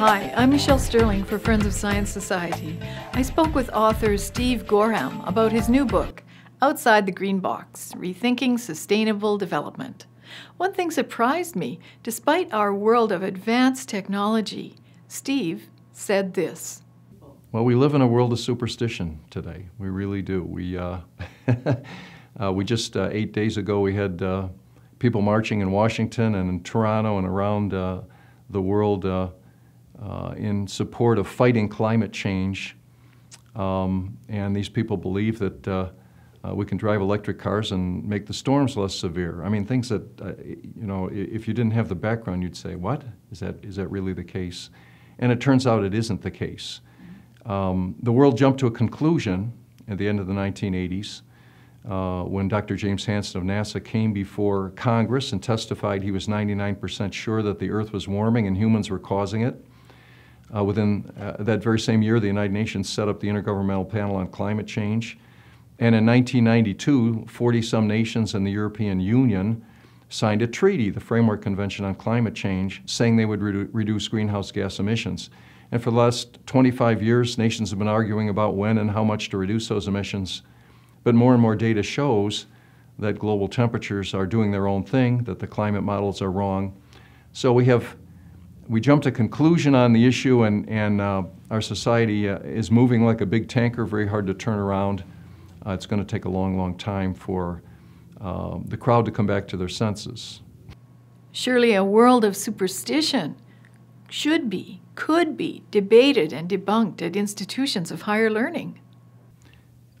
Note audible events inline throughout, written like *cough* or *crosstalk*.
Hi, I'm Michelle Sterling for Friends of Science Society. I spoke with author Steve Goreham about his new book, Outside the Green Box Rethinking Sustainable Development. One thing surprised me. Despite our world of advanced technology, Steve said this. Well, we live in a world of superstition today. We really do. We, uh, *laughs* uh, we just, uh, eight days ago, we had uh, people marching in Washington and in Toronto and around uh, the world uh, in support of fighting climate change. Um, and these people believe that uh, we can drive electric cars and make the storms less severe. I mean, things that, uh, you know, if you didn't have the background, you'd say, what? Is that, is that really the case? And it turns out it isn't the case. Um, the world jumped to a conclusion at the end of the 1980s uh, when Dr. James Hansen of NASA came before Congress and testified he was 99% sure that the Earth was warming and humans were causing it. Uh, within uh, that very same year, the United Nations set up the Intergovernmental Panel on Climate Change and in 1992, 40 some nations and the European Union signed a treaty, the Framework Convention on Climate Change, saying they would re reduce greenhouse gas emissions. And for the last 25 years, nations have been arguing about when and how much to reduce those emissions. But more and more data shows that global temperatures are doing their own thing, that the climate models are wrong. So we have, we jumped to conclusion on the issue and, and uh, our society uh, is moving like a big tanker, very hard to turn around. Uh, it's going to take a long, long time for um, the crowd to come back to their senses. Surely a world of superstition should be, could be debated and debunked at institutions of higher learning.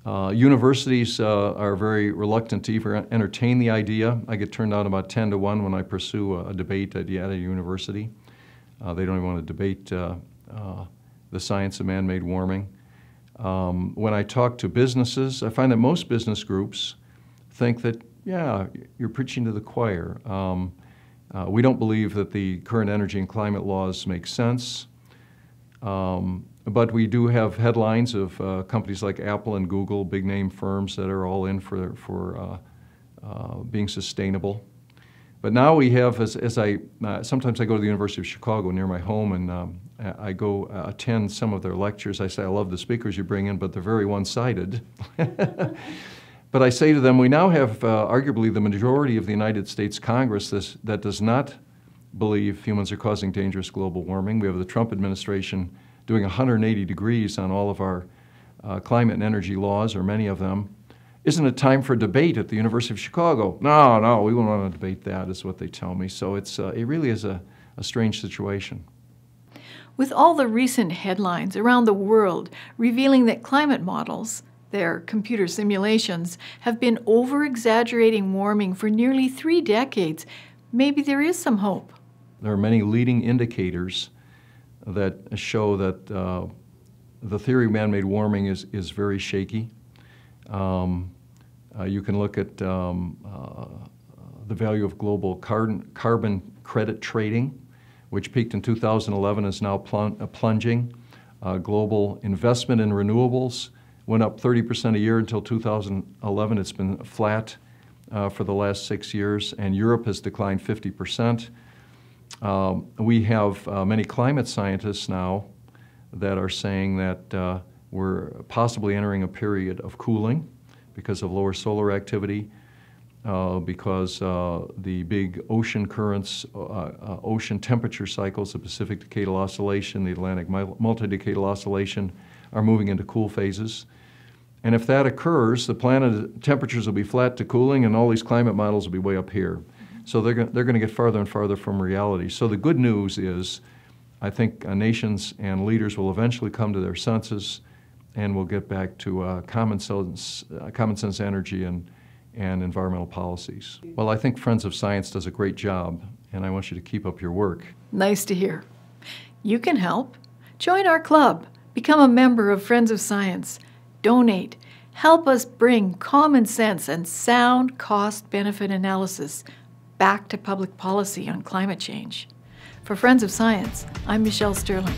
Uh, universities uh, are very reluctant to even entertain the idea. I get turned down about 10 to 1 when I pursue a, a debate at Yale University. Uh, they don't even want to debate uh, uh, the science of man-made warming. Um, when I talk to businesses, I find that most business groups think that, yeah, you're preaching to the choir. Um, uh, we don't believe that the current energy and climate laws make sense. Um, but we do have headlines of uh, companies like Apple and Google, big name firms that are all in for, for uh, uh being sustainable. But now we have, as, as I, uh, sometimes I go to the University of Chicago near my home and um, I go uh, attend some of their lectures. I say, I love the speakers you bring in, but they're very one-sided. *laughs* but I say to them, we now have uh, arguably the majority of the United States Congress this, that does not believe humans are causing dangerous global warming. We have the Trump administration doing 180 degrees on all of our uh, climate and energy laws, or many of them. Isn't it time for debate at the University of Chicago? No, no, we won't want to debate that, is what they tell me. So it's, uh, it really is a, a strange situation. With all the recent headlines around the world revealing that climate models, their computer simulations, have been over exaggerating warming for nearly three decades, maybe there is some hope. There are many leading indicators that show that uh, the theory of man made warming is, is very shaky. Um, uh, you can look at um, uh, the value of global carbon, carbon credit trading, which peaked in 2011 is now uh, plunging. Uh, global investment in renewables went up 30% a year until 2011. It's been flat uh, for the last six years, and Europe has declined 50%. Um, we have uh, many climate scientists now that are saying that we're possibly entering a period of cooling because of lower solar activity, uh, because uh, the big ocean currents, uh, uh ocean temperature cycles, the Pacific Decadal Oscillation, the Atlantic Multi-Decadal Oscillation, are moving into cool phases. And if that occurs, the planet temperatures will be flat to cooling, and all these climate models will be way up here. So they're, they're going to get farther and farther from reality. So the good news is, I think uh, nations and leaders will eventually come to their senses and we'll get back to uh, common, sense, uh, common sense energy and, and environmental policies. Well, I think Friends of Science does a great job, and I want you to keep up your work. Nice to hear. You can help. Join our club. Become a member of Friends of Science. Donate. Help us bring common sense and sound cost benefit analysis back to public policy on climate change. For Friends of Science, I'm Michelle Sterling.